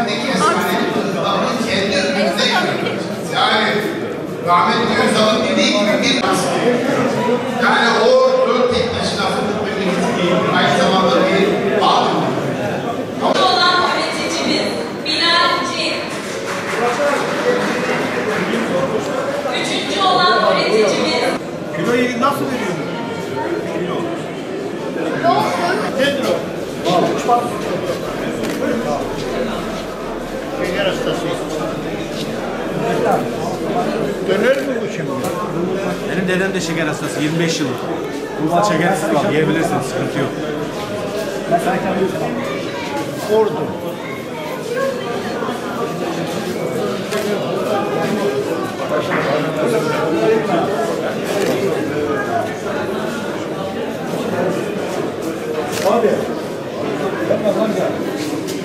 Kent'teki esmanenin tadını kendi önümüzde yapıyoruz. Yani rahmetli Özal'ın dediği gibi bir yani o dört tek esnafın memleketi değil, aynı zamanda bir bağ olan öğreticimiz Bilal Cin. Üçüncü olan öğreticimiz Kiloyu nasıl veriyorsun? Pedro. Şeker hastasıyım. Döner mi bu şimdi? Benim dedem de şeker hastası 25 yıllık. Urfa şeker hastası. Yiyebilirsiniz sıkıntı yok. Ordu. Abi.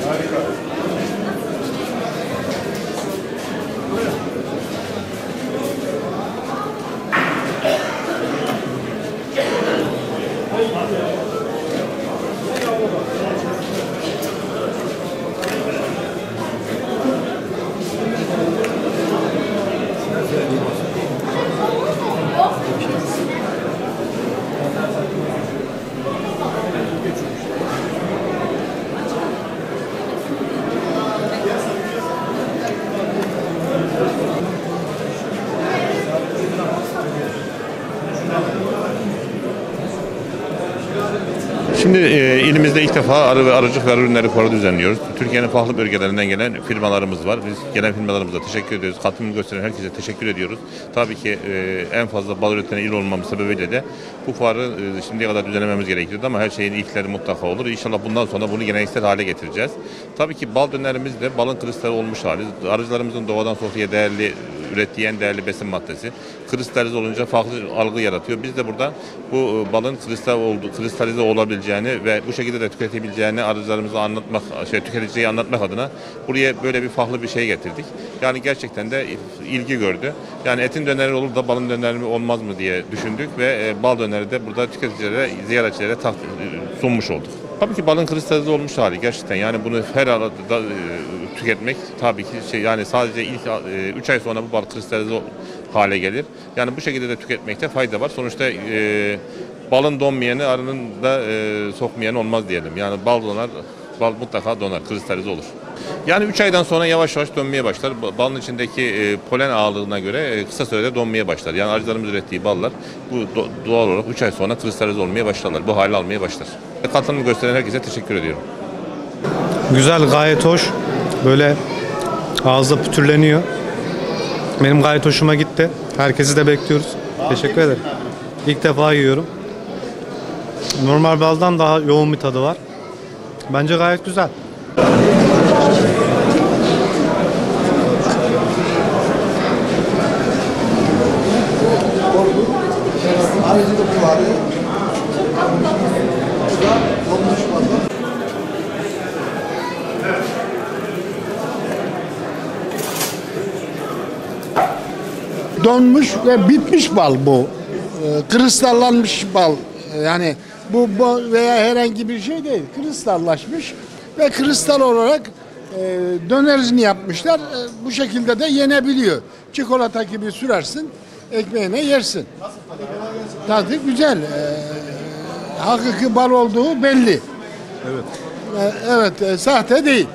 Harika. Şimdi e, ilimizde ilk defa arı ve arıcılık ve arı ürünleri fuarı düzenliyoruz. Türkiye'nin farklı bölgelerinden gelen firmalarımız var. Biz gelen firmalarımıza teşekkür ediyoruz. Katılım gösteren herkese teşekkür ediyoruz. Tabii ki e, en fazla bal üreten il olmamız sebebiyle de bu fuarı e, şimdiye kadar düzenlememiz gerekiyordu ama her şeyin ilkleri mutlaka olur. İnşallah bundan sonra bunu geleneksel hale getireceğiz. Tabii ki bal dönerimiz de balın kristali olmuş hali. Arıcılarımızın doğadan sofraya değerli ürettiği değerli besin maddesi. Kristalize olunca farklı algı yaratıyor. Biz de burada bu e, balın kristal oldu, kristalize olabileceğini ve bu şekilde de tüketebileceğini arıcılarımıza anlatmak, şey tüketiciye anlatmak adına buraya böyle bir farklı bir şey getirdik. Yani gerçekten de ilgi gördü. Yani etin döneri olur da balın döneri mi olmaz mı diye düşündük ve e, bal döneri de burada tüketicilere, ziyaretçilere e, sunmuş olduk. Tabii ki balın kristalize olmuş hali gerçekten yani bunu her arada da, e, tüketmek tabii ki şey yani sadece ilk 3 ay sonra bu bal kristalize hale gelir. Yani bu şekilde de tüketmekte fayda var. Sonuçta e, balın donmayanı arının da e, sokmayanı olmaz diyelim. Yani bal donar, bal mutlaka donar, kristalize olur. Yani 3 aydan sonra yavaş yavaş dönmeye başlar. Ba- Balın içindeki e, polen ağırlığına göre e, kısa sürede donmaya başlar. Yani arıcılarımız ürettiği ballar bu do- doğal olarak 3 ay sonra kristalize olmaya başlarlar. Bu hale almaya başlar. Katılım gösteren herkese teşekkür ediyorum. Güzel, gayet hoş. Böyle ağızda pütürleniyor. Benim gayet hoşuma gitti. Herkesi de bekliyoruz. Teşekkür ederim. İlk defa yiyorum. Normal baldan daha yoğun bir tadı var. Bence gayet güzel. donmuş ve bitmiş bal bu. Ee, kristallanmış bal. Ee, Yani bu, veya herhangi bir şey değil. Kristallaşmış ve kristal olarak e, dönerini yapmışlar. E, bu şekilde de yenebiliyor. Çikolata gibi sürersin, ekmeğine yersin. Tadı güzel. E, hakiki bal olduğu belli. Evet. evet, e, sahte değil.